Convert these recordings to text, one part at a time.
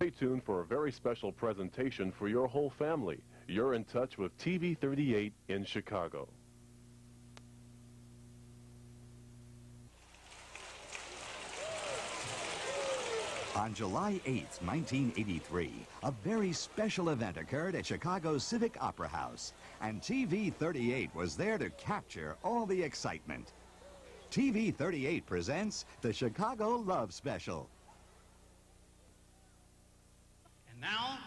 Stay tuned for a very special presentation for your whole family. You're in touch with TV 38 in Chicago. On July 8, 1983, a very special event occurred at Chicago's Civic Opera House, and TV 38 was there to capture all the excitement. TV 38 presents the Chicago Love Special. And now,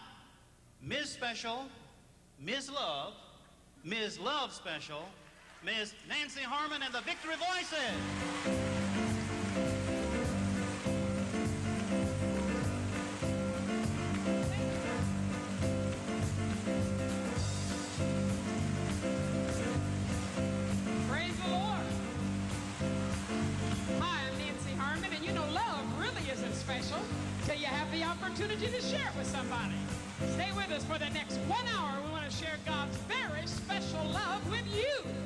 Ms. Special, Ms. Love, Ms. Love Special, Ms. Nancy Harmon and the Victory Voices. Opportunity to share it with somebody. Stay with us for the next one hour. We want to share God's very special love with you.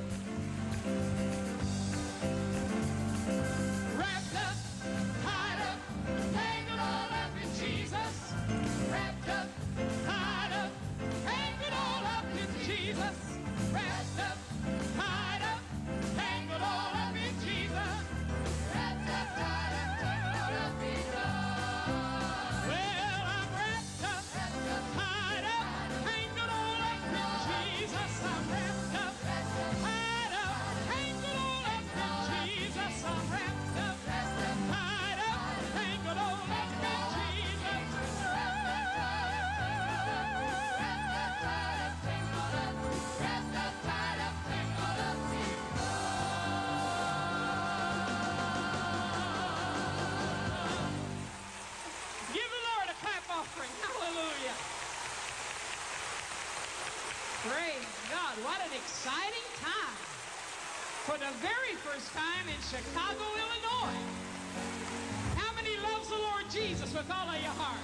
The very first time in Chicago, Illinois. How many loves the Lord Jesus with all of your heart?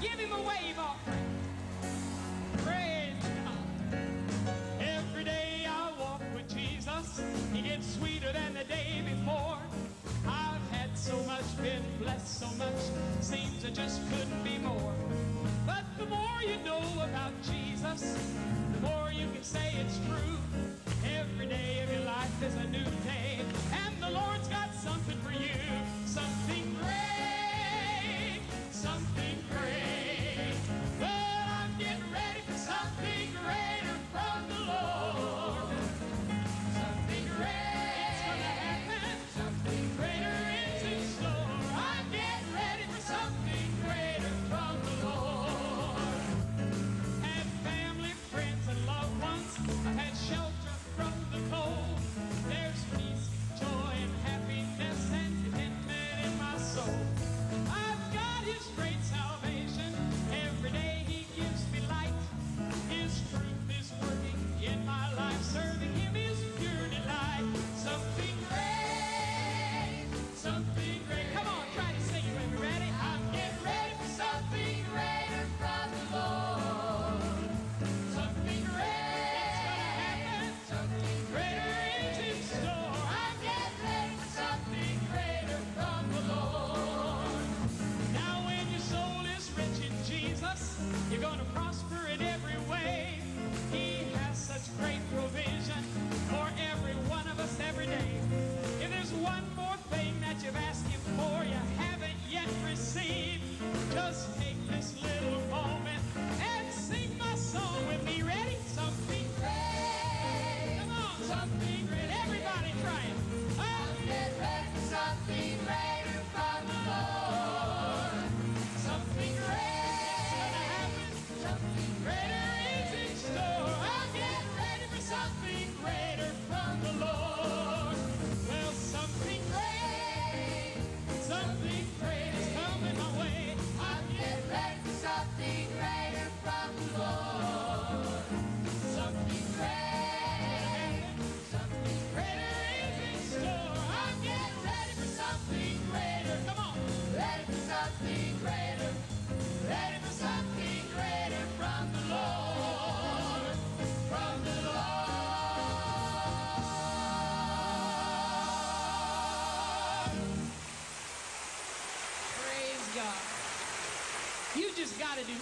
Give him a wave offering. Praise God. Every day I walk with Jesus. He gets sweeter than the day before. I've had so much, been blessed so much, seems I just couldn't be more. But the more you know about Jesus, the more you can say it's true. Is a new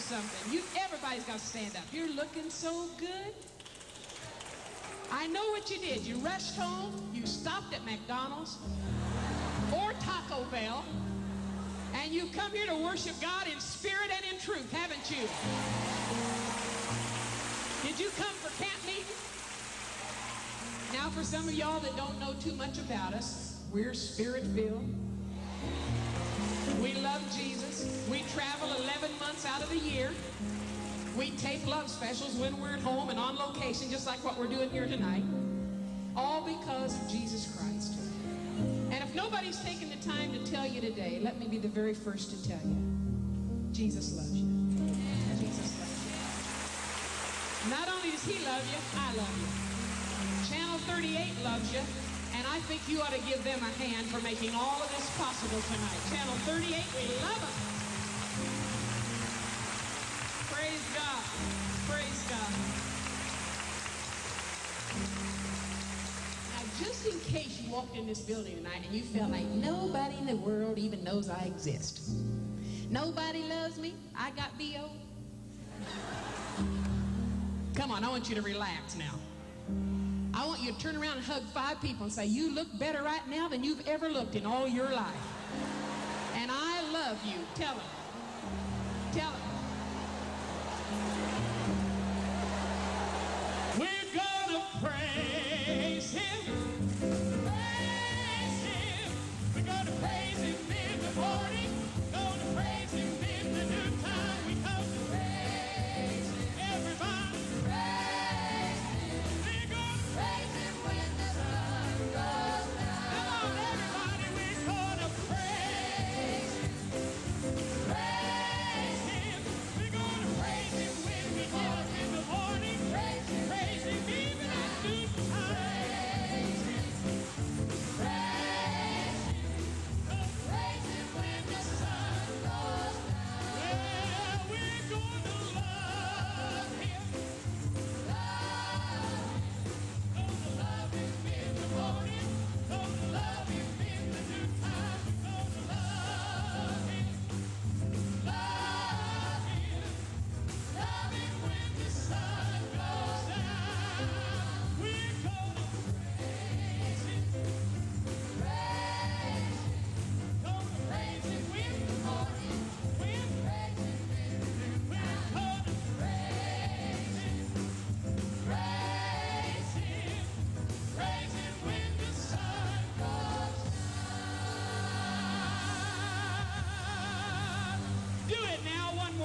something. You, everybody's got to stand up. You're looking so good. I know what you did. You rushed home. You stopped at McDonald's or Taco Bell. And you come here to worship God in spirit and in truth, haven't you? Did you come for camp meeting? Now, for some of y'all that don't know too much about us, we're spirit filled. We love Jesus. We travel 11 months out of the year. We tape love specials when we're at home and on location, just like what we're doing here tonight. All because of Jesus Christ. And if nobody's taken the time to tell you today, let me be the very first to tell you. Jesus loves you. Jesus loves you. Not only does he love you, I love you. Channel 38 loves you. And I think you ought to give them a hand for making all of this possible tonight. Channel 38, we love them. Just in case you walked in this building tonight and you felt like nobody in the world even knows I exist. Nobody loves me. I got B.O. Come on, I want you to relax now. I want you to turn around and hug five people and say, you look better right now than you've ever looked in all your life. And I love you. Tell them. Tell them. We're gonna praise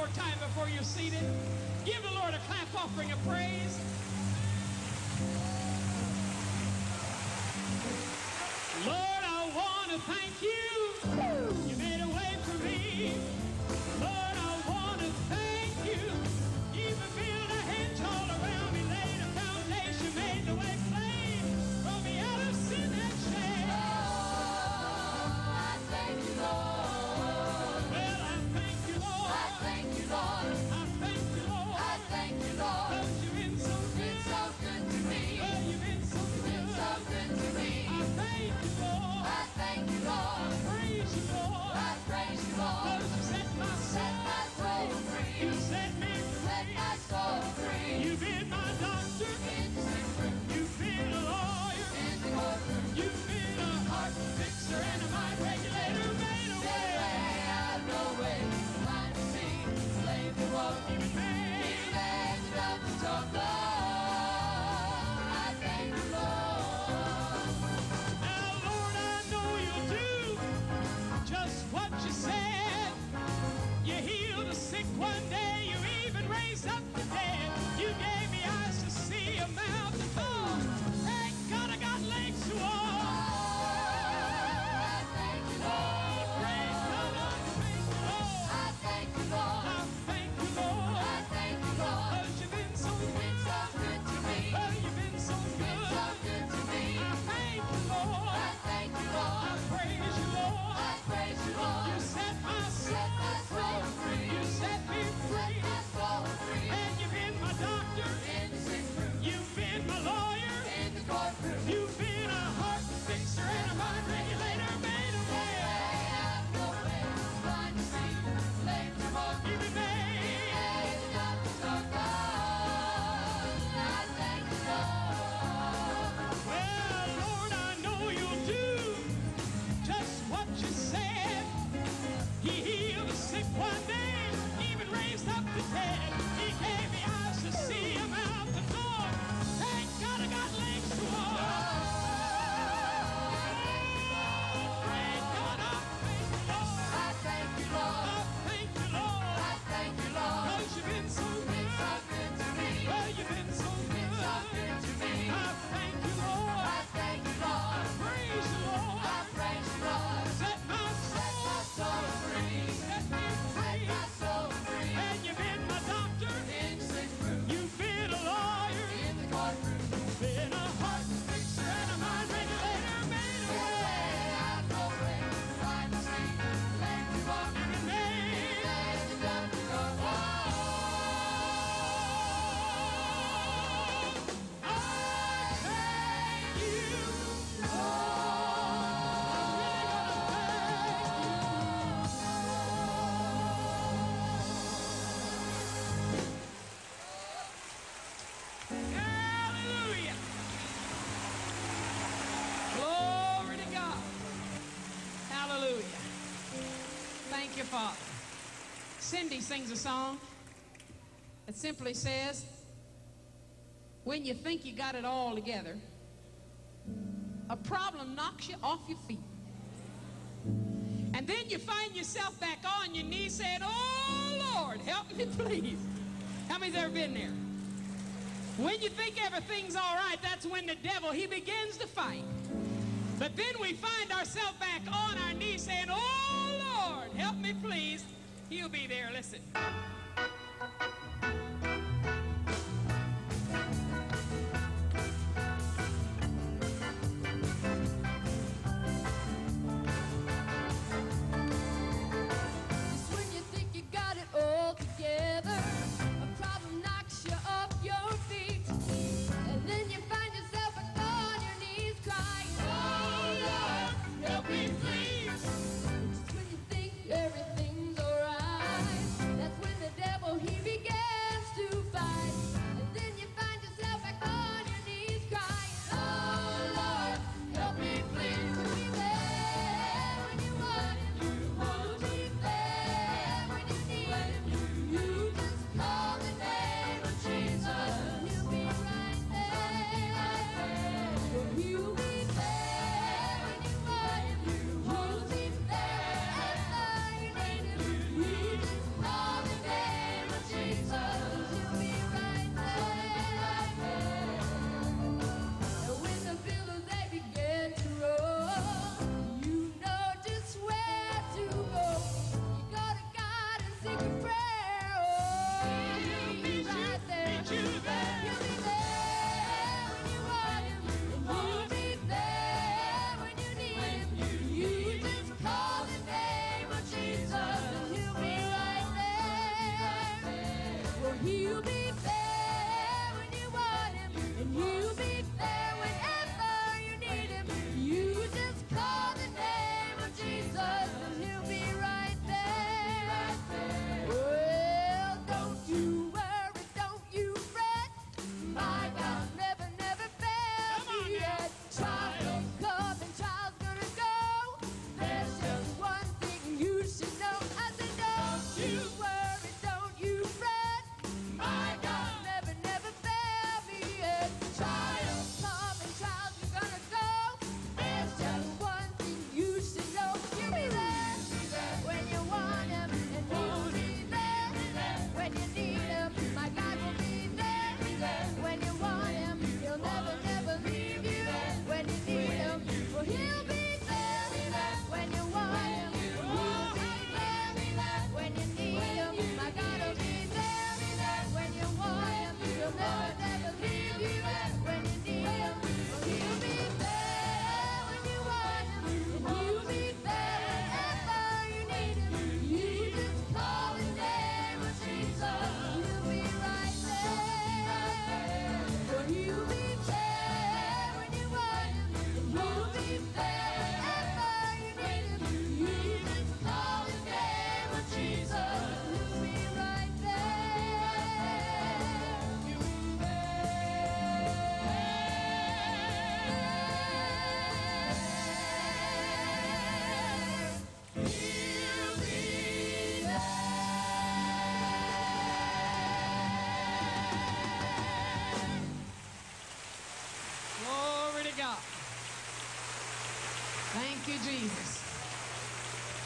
more time before you're seated. Give the Lord a clap offering of praise. Cindy sings a song that simply says, When you think you got it all together, a problem knocks you off your feet. And then you find yourself back on your knees saying, Oh Lord, help me please. How many's ever been there? When you think everything's all right, that's when the devil, he begins to fight. But then we find ourselves back on our knees saying, Oh Lord, help me please. He'll be there. Listen.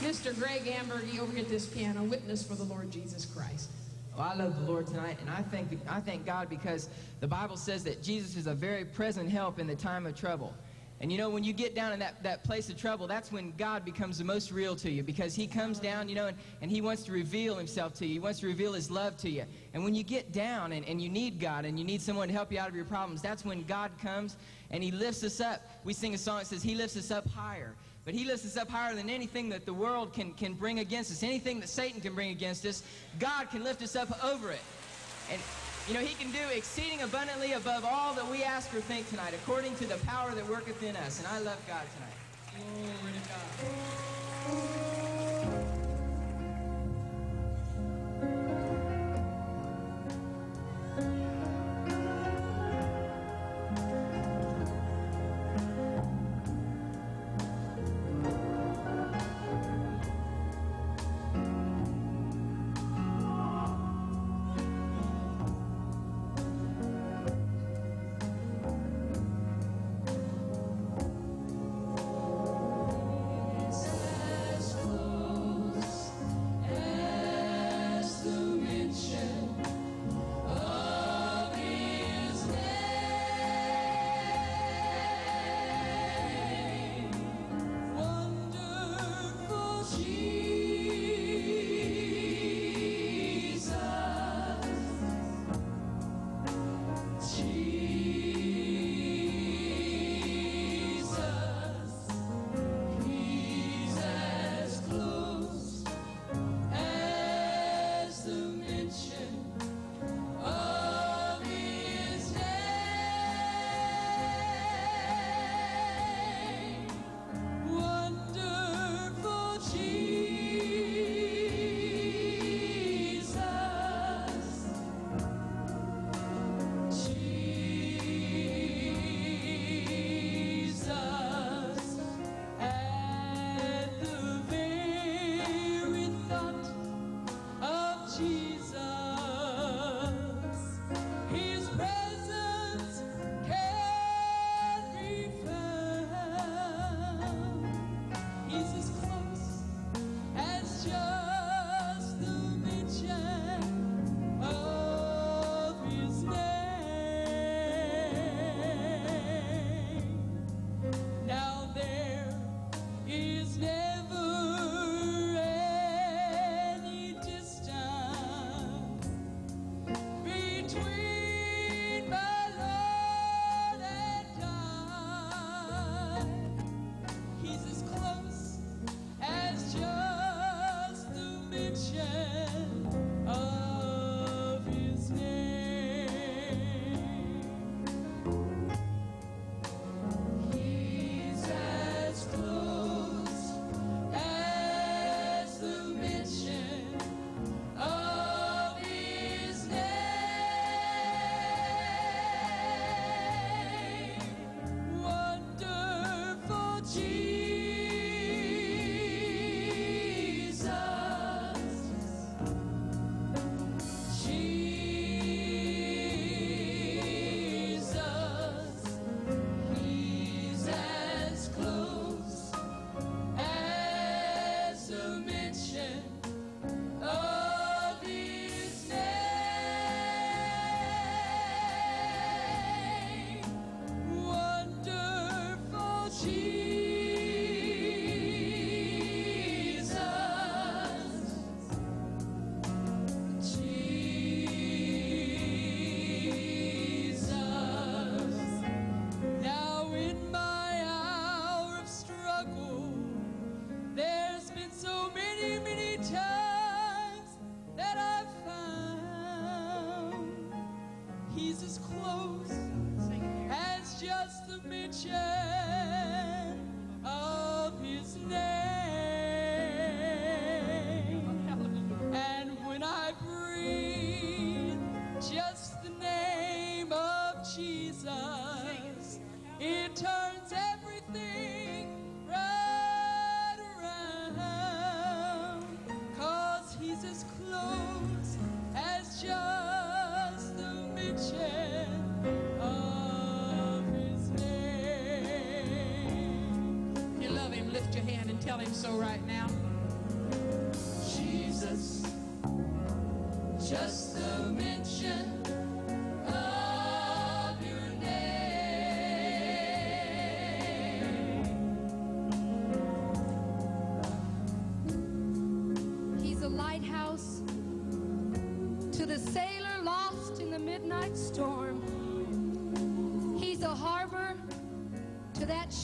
Mr. Greg Ambergy over at this piano, witness for the Lord Jesus Christ. Well, I love the Lord tonight, and I thank I thank God because the Bible says that Jesus is a very present help in the time of trouble. And you know, when you get down in that, that place of trouble, that's when God becomes the most real to you because He comes down, you know, and, and He wants to reveal Himself to you. He wants to reveal His love to you. And when you get down and, and you need God and you need someone to help you out of your problems, that's when God comes and He lifts us up. We sing a song that says, He lifts us up higher. But He lifts us up higher than anything that the world can, can bring against us, anything that Satan can bring against us. God can lift us up over it. And you know, he can do exceeding abundantly above all that we ask or think tonight, according to the power that worketh in us. And I love God tonight. Glory to God.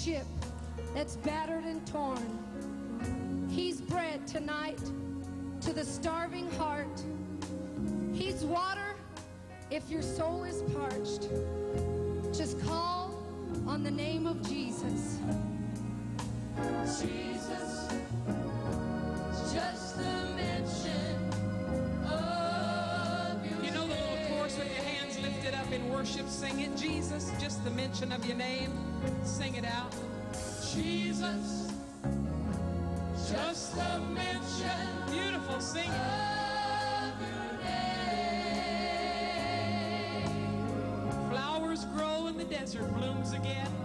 Ship that's battered and torn. He's bread tonight to the starving heart. He's water if your soul is parched. Just call on the name of Jesus. Worship? Sing it, Jesus. Just the mention of your name. Sing it out. Jesus. Just the mention. Beautiful. Sing it. Flowers grow and the desert blooms again.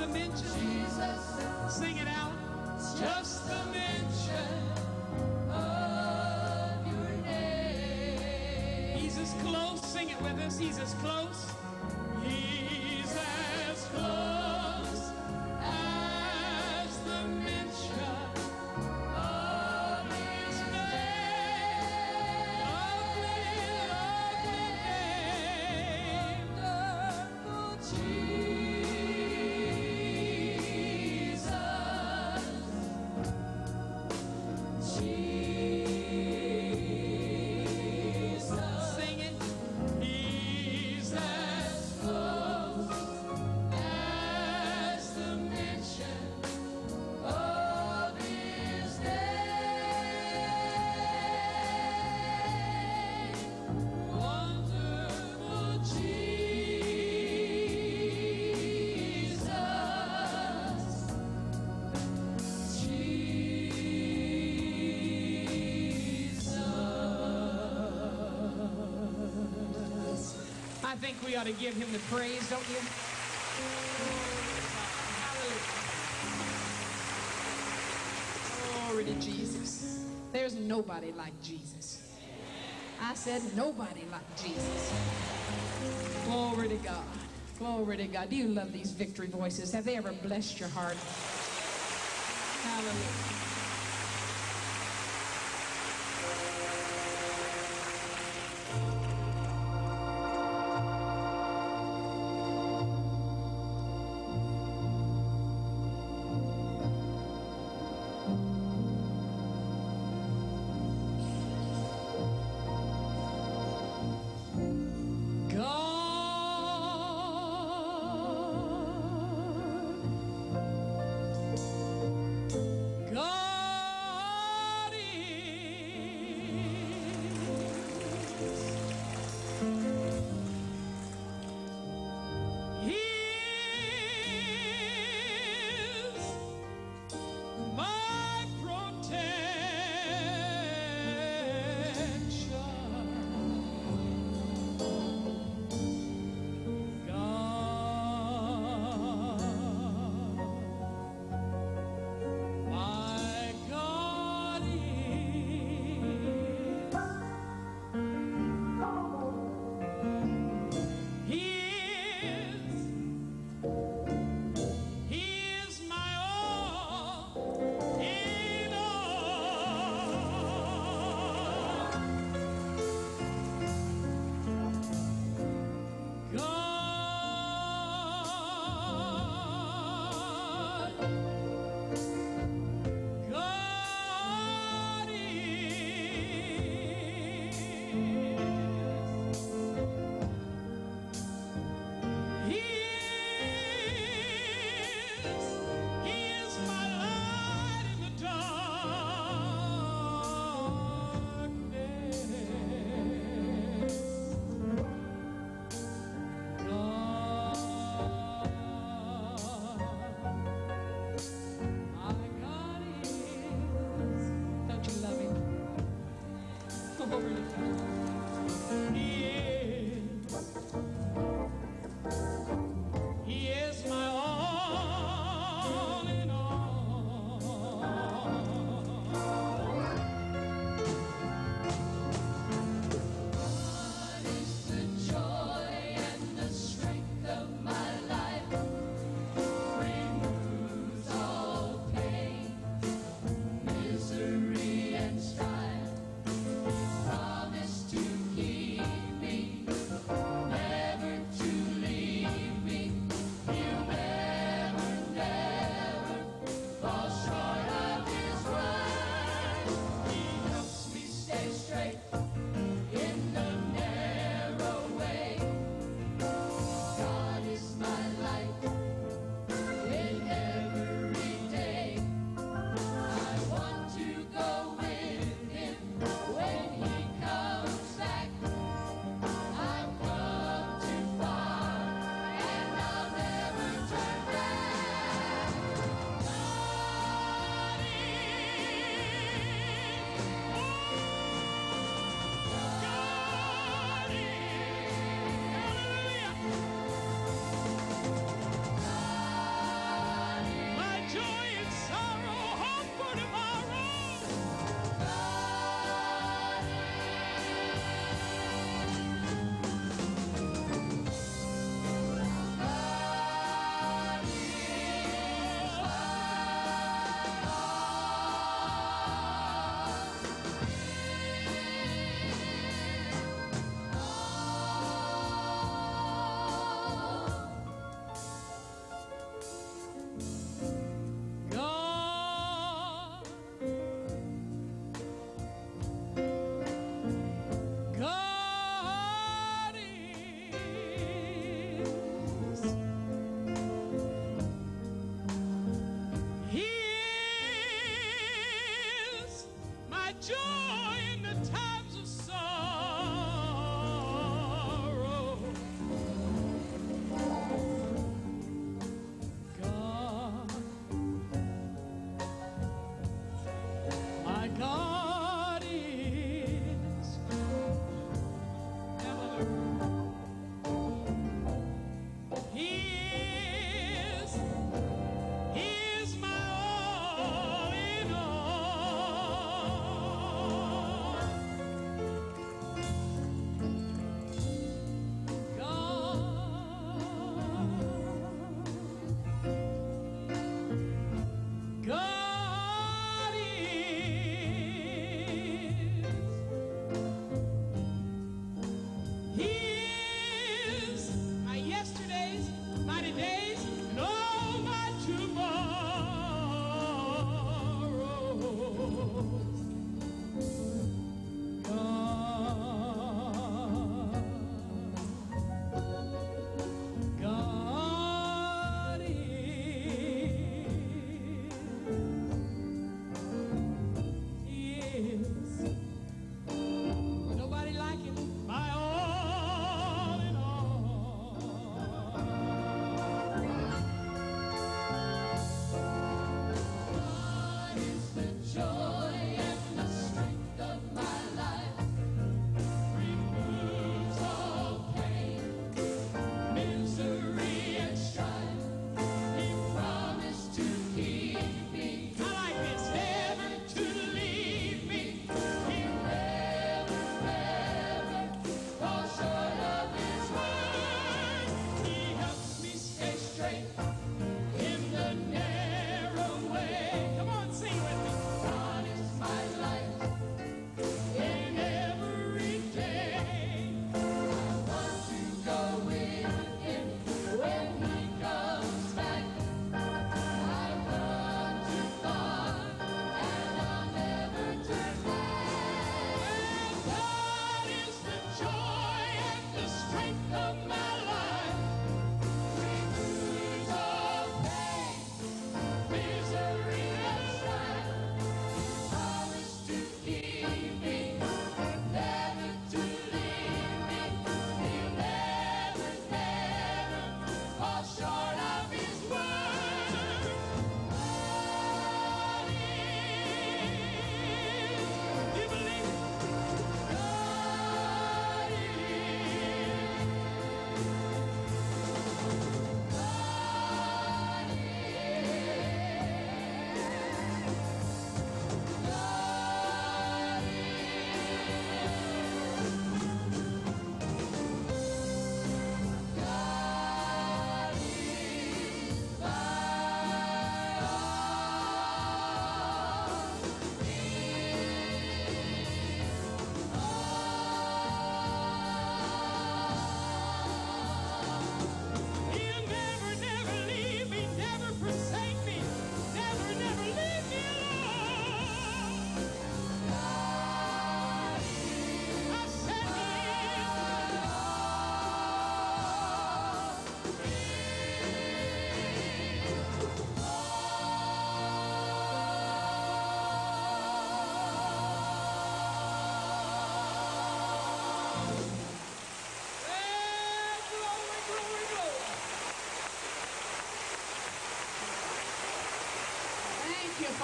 The mention. Jesus, Sing it out. just the mention of your name. He's as close. Sing it with us. He's as close. Think we ought to give him the praise, don't you? Glory to Jesus. There's nobody like Jesus. I said nobody like Jesus. Glory to God. Glory to God. Do you love these victory voices? Have they ever blessed your heart?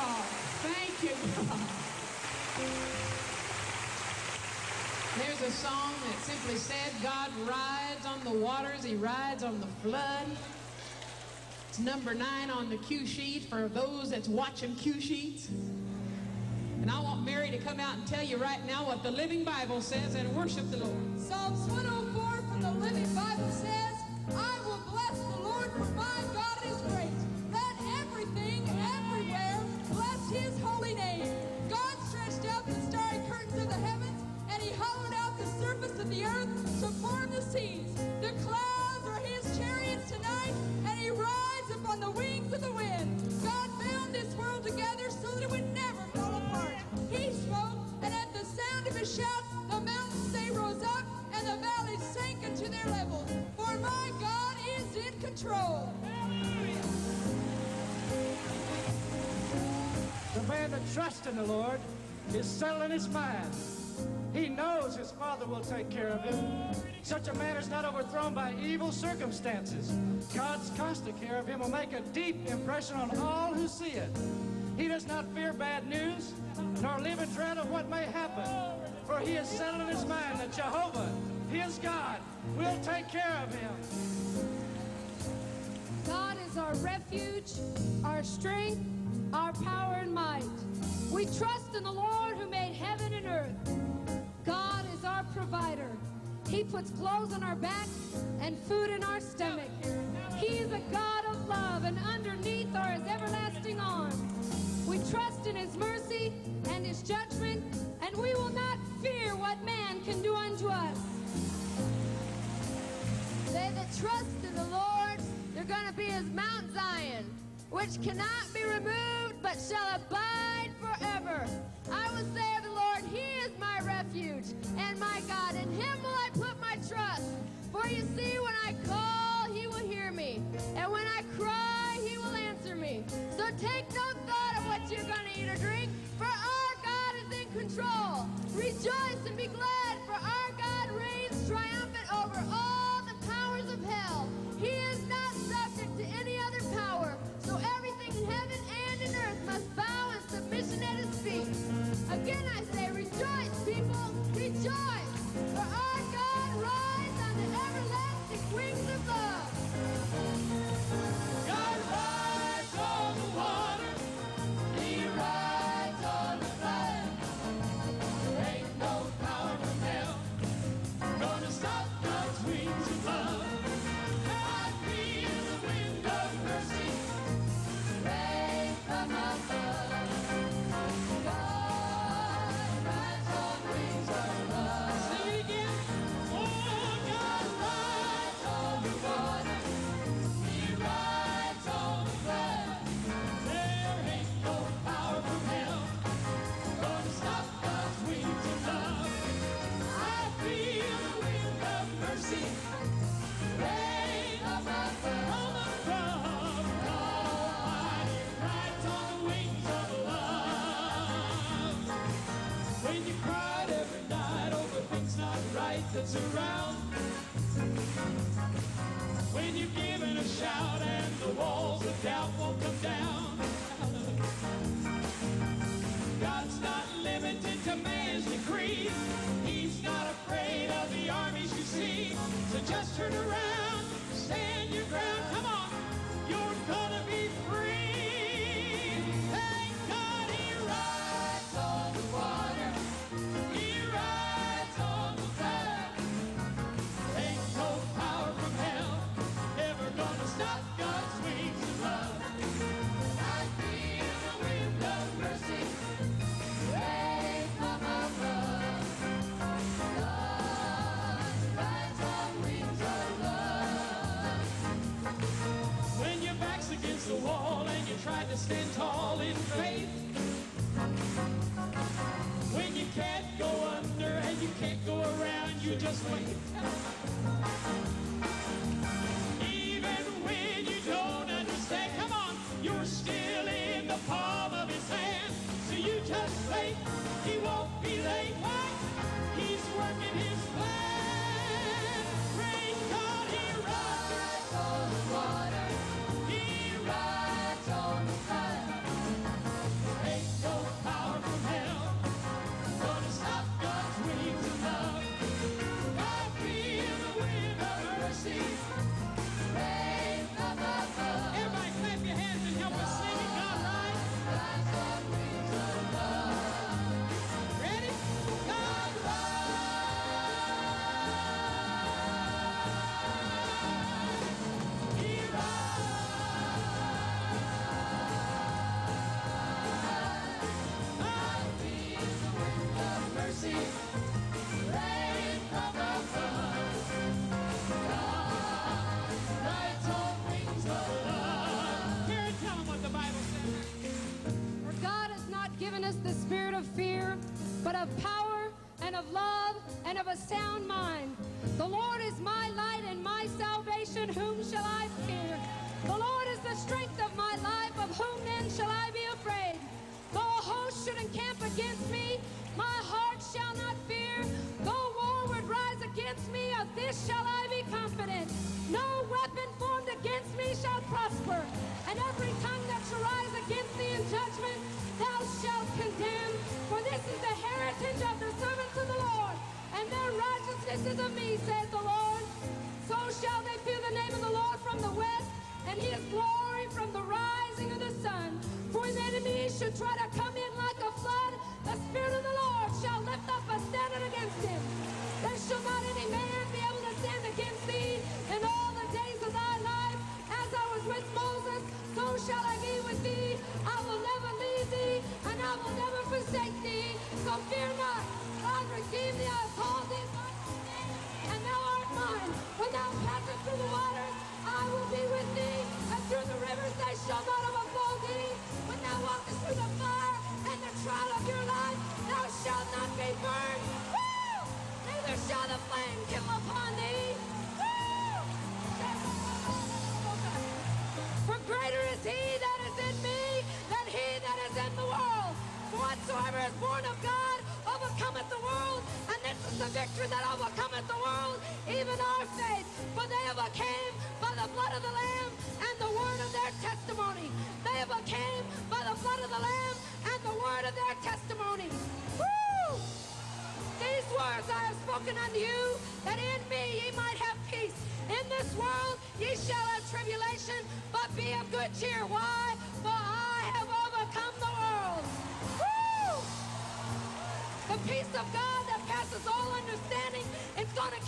Father. Thank you, God. There's a song that simply said, God rides on the waters, He rides on the flood. It's number nine on the cue sheet for those that's watching cue sheets. And I want Mary to come out and tell you right now what the Living Bible says and worship the Lord. Psalms 104 trusts in the Lord is settling his mind. He knows his father will take care of him. Such a man is not overthrown by evil circumstances. God's constant care of him will make a deep impression on all who see it. He does not fear bad news, nor live in dread of what may happen. For he has settled in his mind that Jehovah, his God, will take care of him. God is our refuge, our strength, our power and might. We trust in the Lord who made heaven and earth. God is our provider. He puts clothes on our back and food in our stomach. He is a God of love, and underneath are his everlasting arms. We trust in his mercy and his judgment, and we will not fear what man can do unto us. They that trust in the Lord, they're going to be as Mount Zion, which cannot be removed, but shall abide forever. I will say of the Lord, He is my refuge and my God. In Him will I put my trust. For you see, when I call, He will hear me. And when I cry, He will answer me. So take no thought of what you're going to eat or drink, for our God is in control. Rejoice and be glad, for our God reigns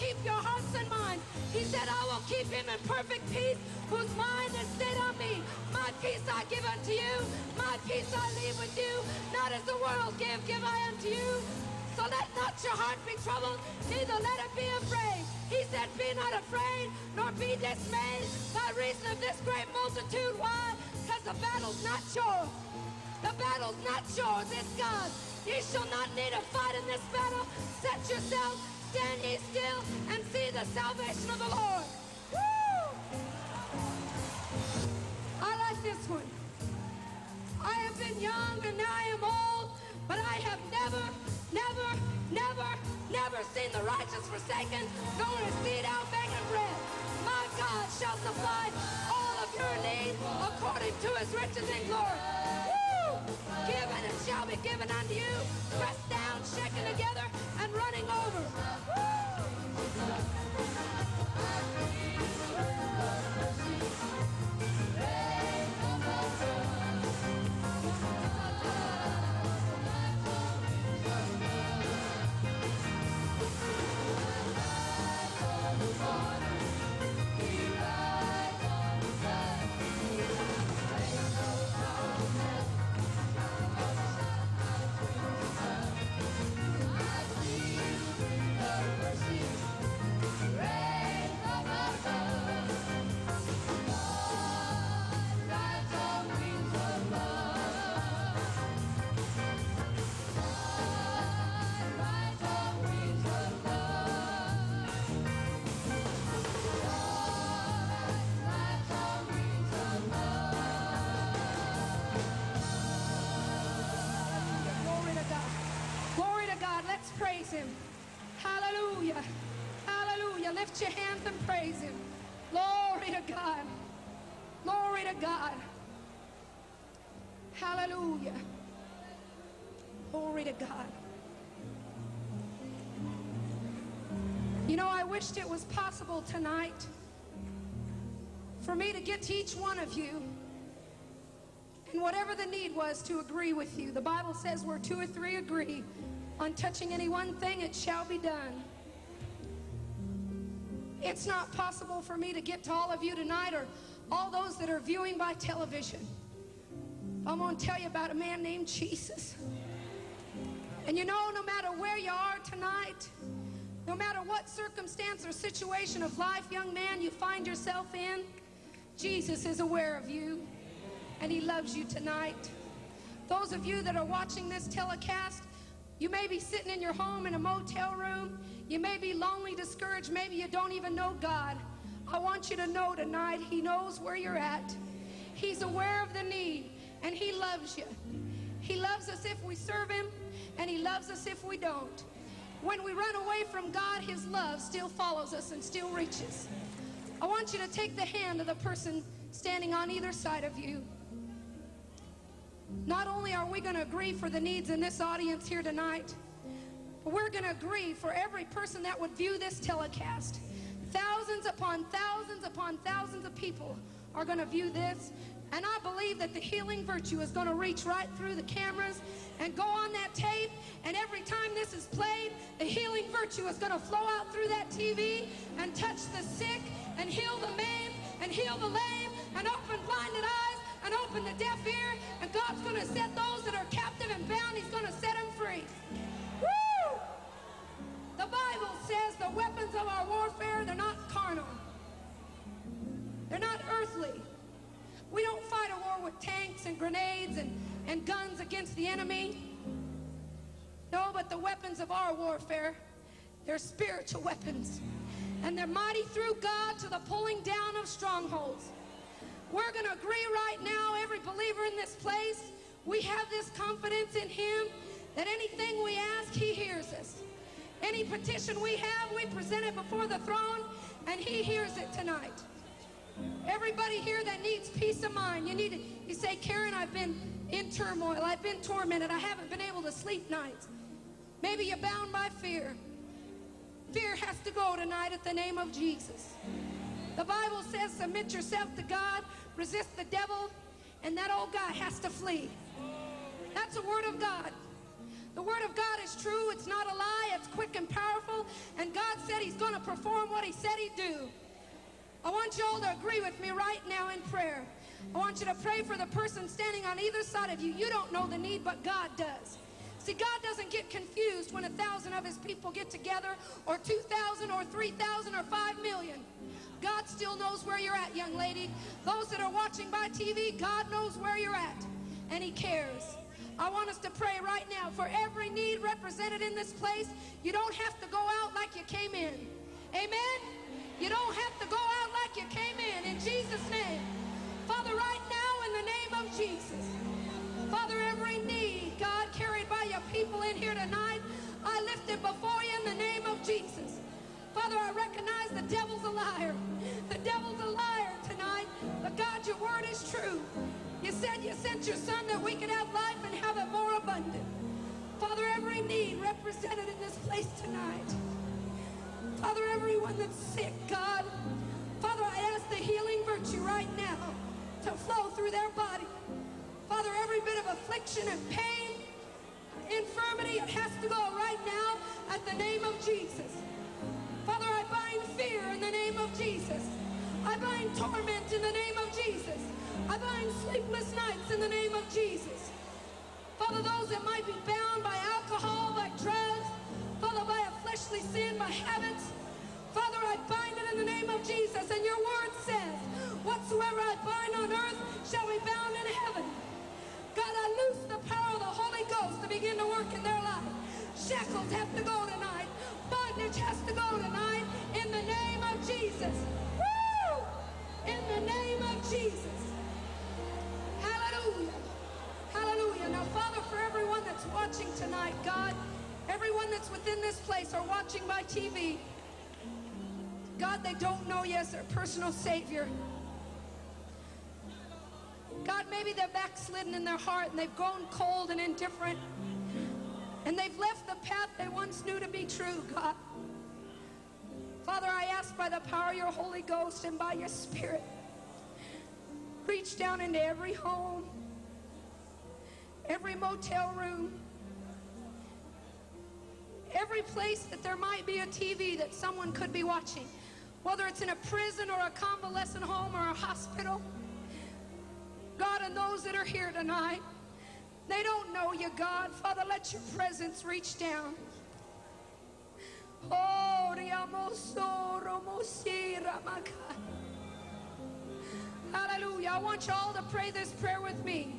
keep your hearts and minds. He said, I will keep him in perfect peace, whose mind is stayed on me. My peace I give unto you. My peace I leave with you. Not as the world give, give I unto you. So let not your heart be troubled, neither let it be afraid. He said, Be not afraid, nor be dismayed by reason of this great multitude. Why? Because the battle's not yours. The battle's not yours, it's God's. Ye shall not need to fight in this battle. Set yourself, stand ye still, and see the salvation of the Lord. Woo! I like this one. I have been young and now I am old, but I have never, never, never, never seen the righteous forsaken, nor his seed out begging bread. My God shall supply all of your needs according to his riches in glory. Woo! Given it shall be given unto you, pressed down, shaken together, and running over. Woo! Praise Him. Hallelujah. Hallelujah. Lift your hands and praise Him. Glory to God. Glory to God. Hallelujah. Glory to God. You know, I wished it was possible tonight for me to get to each one of you and whatever the need was to agree with you. The Bible says where two or three agree on touching any one thing, it shall be done. It's not possible for me to get to all of you tonight or all those that are viewing by television. I'm going to tell you about a man named Jesus. And you know, no matter where you are tonight, no matter what circumstance or situation of life, young man, you find yourself in, Jesus is aware of you and he loves you tonight. Those of you that are watching this telecast, You may be sitting in your home in a motel room. You may be lonely, discouraged. Maybe you don't even know God. I want you to know tonight He knows where you're at. He's aware of the need, and He loves you. He loves us if we serve Him, and He loves us if we don't. When we run away from God, His love still follows us and still reaches. I want you to take the hand of the person standing on either side of you. Not only are we going to agree for the needs in this audience here tonight, but we're going to agree for every person that would view this telecast. Thousands upon thousands upon thousands of people are going to view this. And I believe that the healing virtue is going to reach right through the cameras and go on that tape. And every time this is played, the healing virtue is going to flow out through that TV and touch the sick and heal the maimed and heal the lame and open blinded eyes and open the deaf ear. And God's going to set those that are captive and bound, He's going to set them free. Woo! The Bible says the weapons of our warfare, they're not carnal. They're not earthly. We don't fight a war with tanks and grenades and, and guns against the enemy. No, but the weapons of our warfare, they're spiritual weapons. And they're mighty through God to the pulling down of strongholds. We're going to agree right now, every believer in this place, we have this confidence in Him that anything we ask, He hears us. Any petition we have, we present it before the throne, and He hears it tonight. Everybody here that needs peace of mind, you need to, you say, Karen, I've been in turmoil, I've been tormented, I haven't been able to sleep nights. Maybe you're bound by fear. Fear has to go tonight at the name of Jesus. The Bible says, submit yourself to God, resist the devil, and that old guy has to flee. That's the word of God. The word of God is true. It's not a lie. It's quick and powerful. And God said he's going to perform what he said he'd do. I want you all to agree with me right now in prayer. I want you to pray for the person standing on either side of you. You don't know the need, but God does. See, God doesn't get confused when a thousand of his people get together, or 2,000, or 3,000, or 5 million. God still knows where you're at, young lady. Those that are watching by TV, God knows where you're at, and he cares. I want us to pray right now for every need represented in this place. You don't have to go out like you came in. Amen? You don't have to go out like you came in. In Jesus' name. Father, right now, in the name of Jesus. Father, every need, God, carried by your people in here tonight, I lift it before you in the name of Jesus. Father, I recognize the devil's a liar. The devil's a liar tonight. But God, your word is true. You said you sent your son that we could have life and have it more abundant. Father, every need represented in this place tonight. Father, everyone that's sick, God. Father, I ask the healing virtue right now to flow through their body. Father, every bit of affliction and pain, infirmity, it has to go right now at the name of Jesus. I sleepless nights in the name of Jesus. Father, those that might be bound by alcohol, by drugs, Father, by a fleshly sin, by habits, Father, I bind it in the name of Jesus. And your word says, whatsoever I bind on earth shall be bound in heaven. God, I loose the power of the Holy Ghost to begin to work in their life. Shackles have to go tonight. Bondage has to go tonight in the name of Jesus. Woo! In the name of Jesus. Hallelujah. Hallelujah. Now, Father, for everyone that's watching tonight, God, everyone that's within this place or watching by TV, God, they don't know you as their personal Savior. God, maybe they're backslidden in their heart and they've grown cold and indifferent. And they've left the path they once knew to be true, God. Father, I ask by the power of your Holy Ghost and by your Spirit, reach down into every home, every motel room, every place that there might be a TV that someone could be watching, whether it's in a prison or a convalescent home or a hospital. God, and those that are here tonight, they don't know you, God. Father, let your presence reach down. Oh, Hallelujah. I want you all to pray this prayer with me.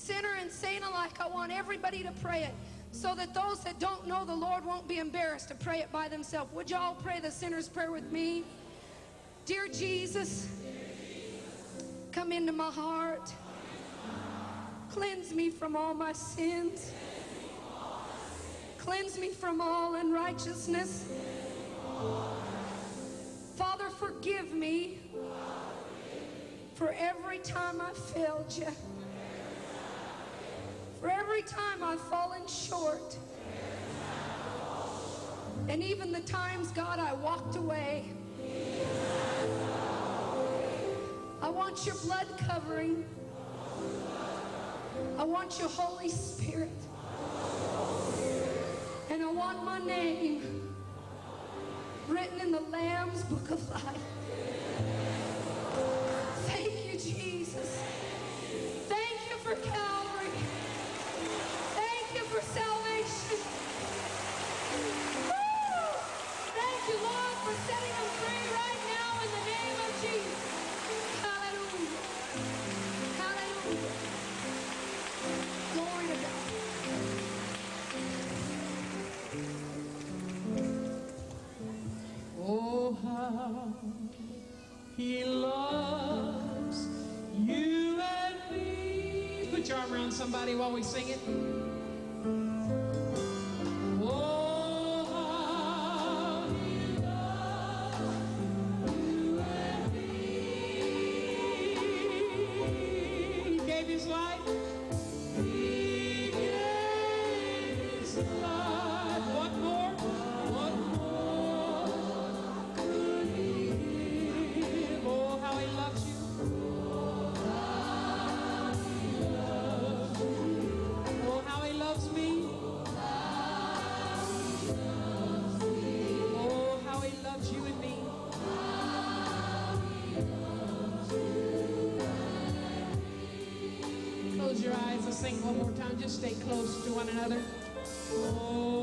Sinner and saint alike, I want everybody to pray it so that those that don't know the Lord won't be embarrassed to pray it by themselves. Would y'all pray the sinner's prayer with me? Dear Jesus, come into my heart. Cleanse me from all my sins. Cleanse me from all unrighteousness. Father, forgive me for every time I failed you. For every time I've fallen short. And even the times, God, I walked away. I want your blood covering. I want your Holy Spirit. And I want my name written in the Lamb's Book of Life. Somebody while we sing it. One more time. Just stay close to one another. Oh,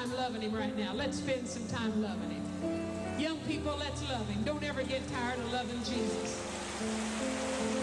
time loving him right now. Let's spend some time loving him. Young people, let's love him. Don't ever get tired of loving Jesus.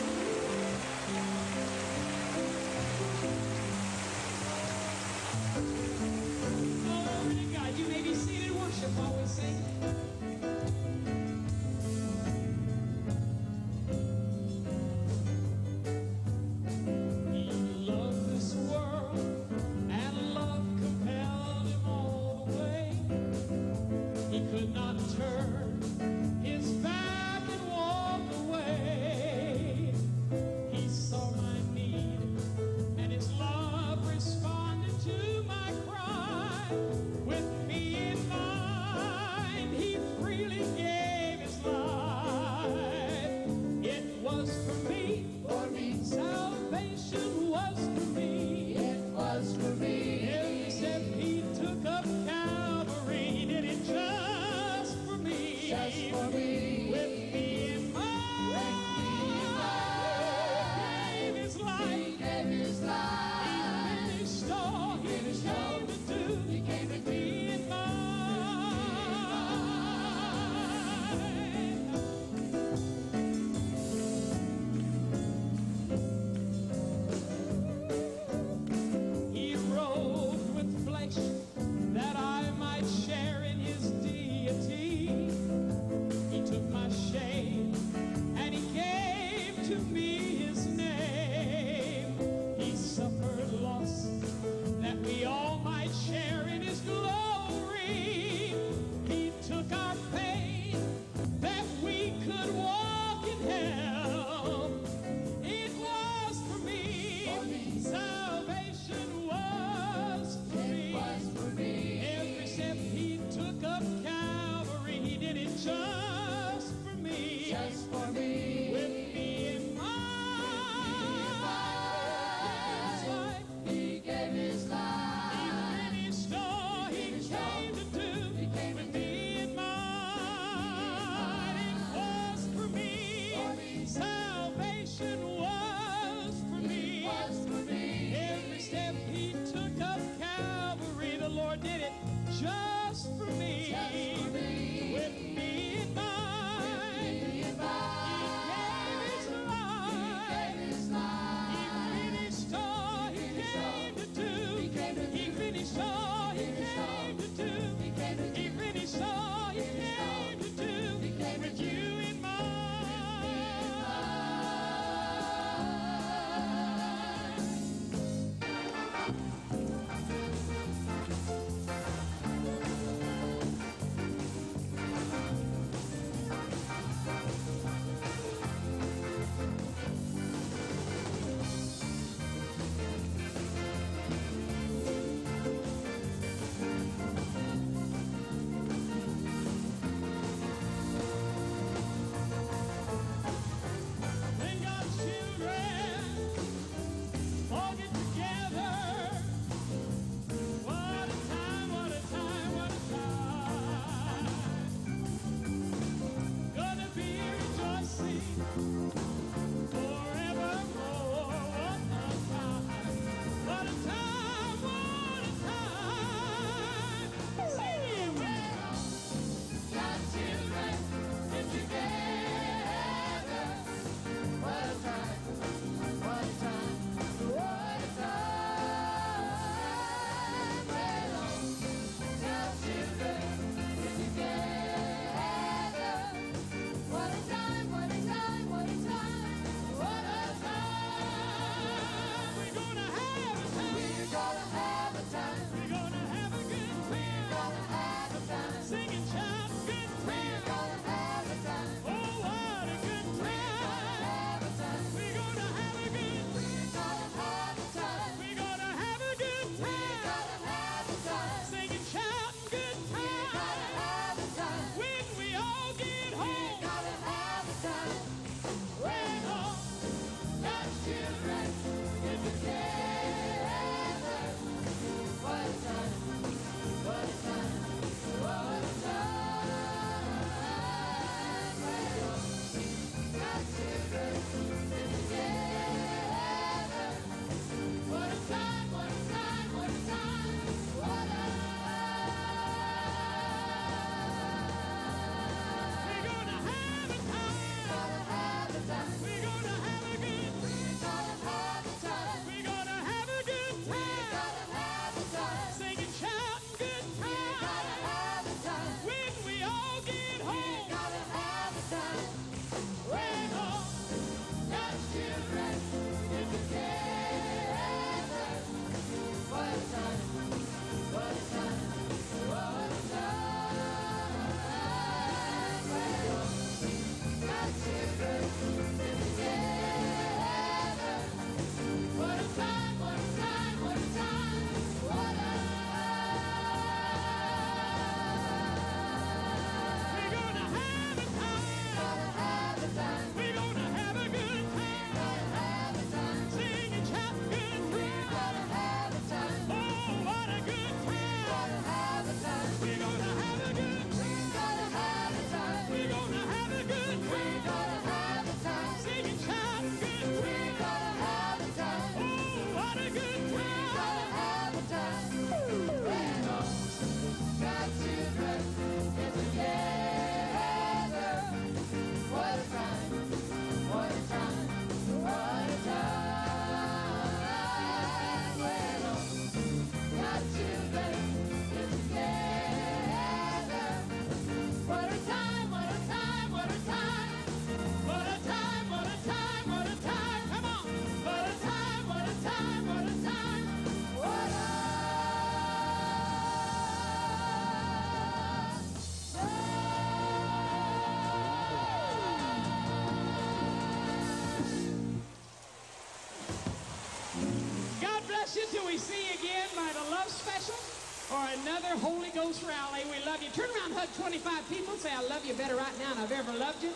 Another Holy Ghost rally. We love you. Turn around, hug 25 people, say, I love you better right now than I've ever loved you.